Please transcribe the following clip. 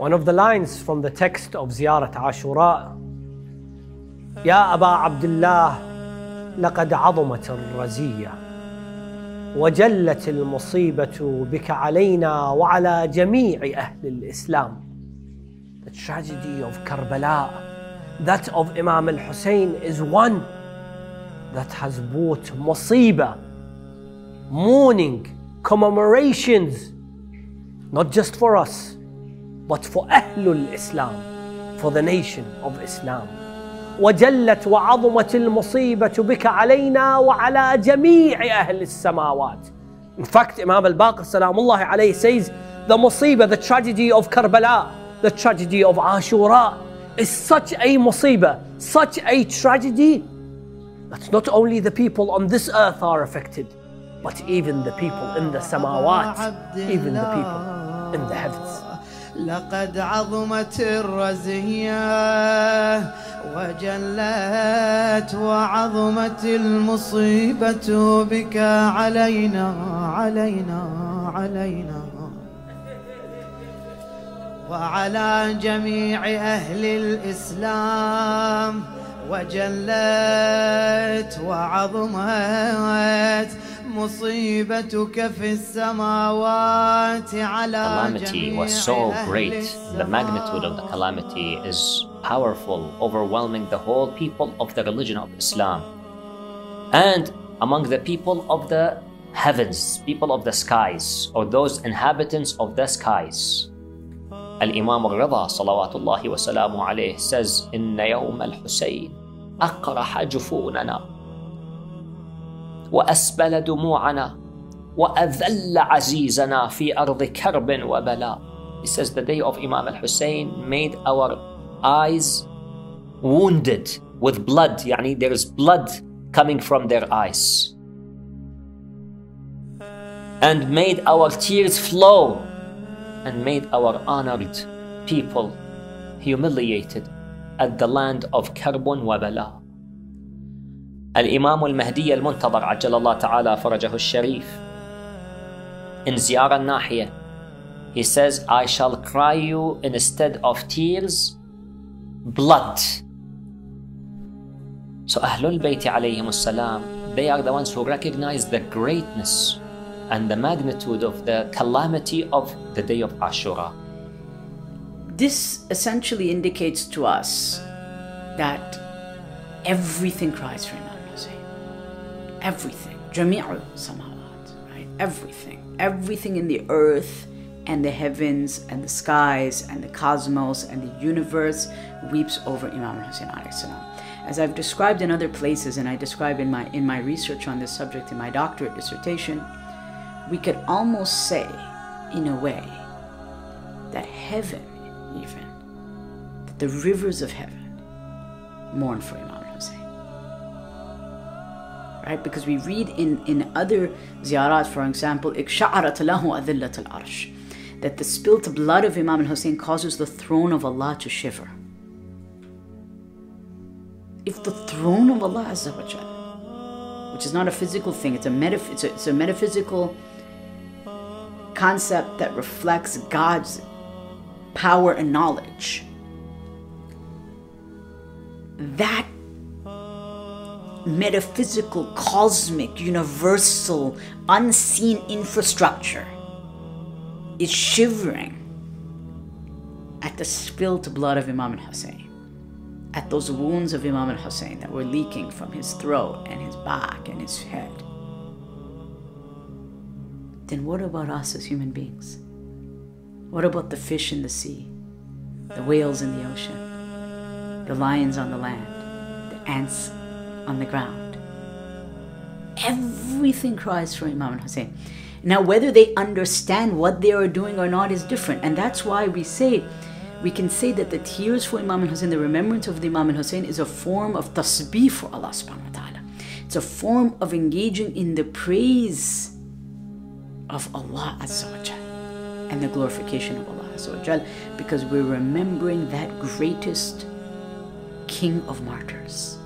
One of the lines from the text of Ziyarat Ashura يا أبا عبد الله لقد عظمت الرزية وجلت المصيبة بك علينا وعلى جميع أهل الإسلام The tragedy of Karbala, that of Imam al-Hussein is one that has brought musiba, mourning, commemorations, not just for us, but for Ahlul Islam, for the nation of Islam. وجلت وعظمت المصيبة بك علينا وعلى جميع أهل السماوات. In fact, Imam al-Baqir Salamullah alayhi says, the musiba, the tragedy of Karbala, the tragedy of Ashura is such a musiba, such a tragedy that not only the people on this earth are affected, but even the people in the samawat, even the people in the heavens. لقد عظمت الرزية وجلت وعظمت المصيبة بك علينا علينا علينا. وعلى جميع أهل الإسلام وجلت وعظمت مصيبتك في السماوات على calamity was so great. The magnitude of the calamity is powerful, overwhelming the whole people of the religion of Islam. And among the people of the heavens, people of the skies, or those inhabitants of the skies. Al-Imam al-Rida salawatullahi wa salamu alayhi says, إن يوم الحسين أقرح جفوننا وأسبل دموعنا وأذل عزيزنا في أرض كرب وبلاء He says the day of Imam al-Hussein made our eyes wounded with blood يعني there is blood coming from their eyes and made our tears flow and made our honored people humiliated at the land of Karbun wa Bala. الإمام المهدي المنتظر عجل الله تعالى فرجه الشريف in زيارة الناحية he says I shall cry you instead of tears blood so أهل البيت عليهم السلام they are the ones who recognize the greatness and the magnitude of the calamity of the day of Ashura This essentially indicates to us that everything cries for Imam Hussein. Everything. Jami'u samawat, right? Everything. Everything in the earth and the heavens and the skies and the cosmos and the universe weeps over Imam Hussein alayhi salam. As I've described in other places and I describe in my in my research on this subject in my doctorate dissertation, we could almost say in a way that heaven even that the rivers of heaven mourn for Imam Right? Because we read in, in other ziyarat, for example, إِكْشَعَرَتْ لَهُ أَذِلَّةَ الْعَرْشِ that the spilt blood of Imam Hussein causes the throne of Allah to shiver. If the throne of Allah Azza wa Jal, which is not a physical thing, it's a, metaph- it's a, it's a metaphysical concept that reflects God's power and knowledge. That metaphysical, cosmic, universal, unseen infrastructure is shivering at the spilt blood of Imam al-Hussein, at those wounds of Imam al-Hussein that were leaking from his throat and his back and his head. Then what about us as human beings? What about the fish in the sea, the whales in the ocean, the lions on the land, the ants on the ground? Everything cries for Imam Hussein. Now, whether they understand what they are doing or not is different, and that's why we say we can say that the tears for Imam Hussein, the remembrance of the Imam Hussein, is a form of tasbih for Allah subhanahu wa ta'ala. It's a form of engaging in the praise of Allah Azza wa Jal and the glorification of Allah Azza wa Jal because we're remembering that greatest King of martyrs.